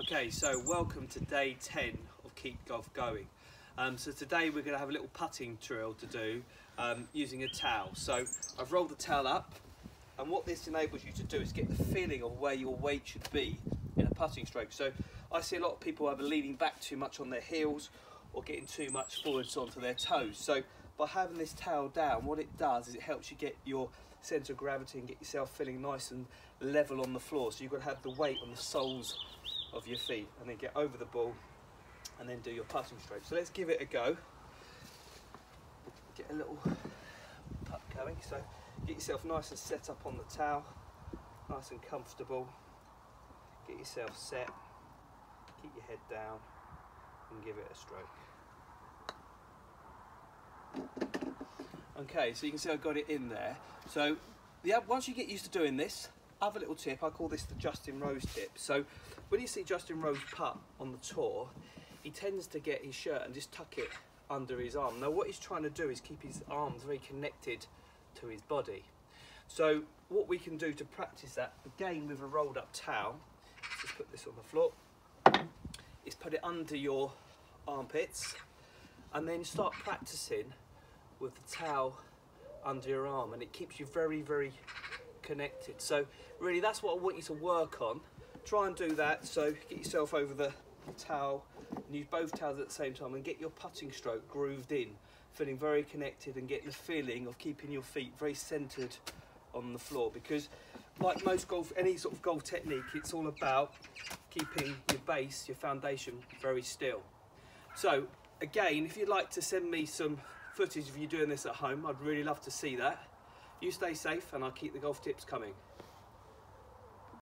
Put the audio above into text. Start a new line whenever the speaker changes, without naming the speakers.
Okay, so welcome to day 10 of Keep Golf Going. Um, so today we're going to have a little putting drill to do um, using a towel. So I've rolled the towel up and what this enables you to do is get the feeling of where your weight should be in a putting stroke. So I see a lot of people either leaning back too much on their heels or getting too much forwards onto their toes. So by having this towel down, what it does is it helps you get your centre of gravity and get yourself feeling nice and level on the floor. So you've got to have the weight on the soles of your feet and then get over the ball and then do your putting stroke. So let's give it a go. Get a little putt going. So get yourself nice and set up on the towel, nice and comfortable. Get yourself set, keep your head down and give it a stroke. Okay, so you can see I've got it in there. So the, once you get used to doing this, other little tip, I call this the Justin Rose tip. So when you see Justin Rose putt on the tour, he tends to get his shirt and just tuck it under his arm. Now what he's trying to do is keep his arms very connected to his body. So what we can do to practice that, again with a rolled up towel, just put this on the floor, is put it under your armpits and then start practicing with the towel under your arm and it keeps you very, very connected. So really that's what I want you to work on. Try and do that. So get yourself over the, towel and use both towels at the same time and get your putting stroke grooved in, feeling very connected and getting the feeling of keeping your feet very centered on the floor because like most golf, any sort of golf technique, it's all about keeping your base, your foundation very still. So again, if you'd like to send me some footage of you doing this at home, I'd really love to see that. You stay safe and I'll keep the golf tips coming.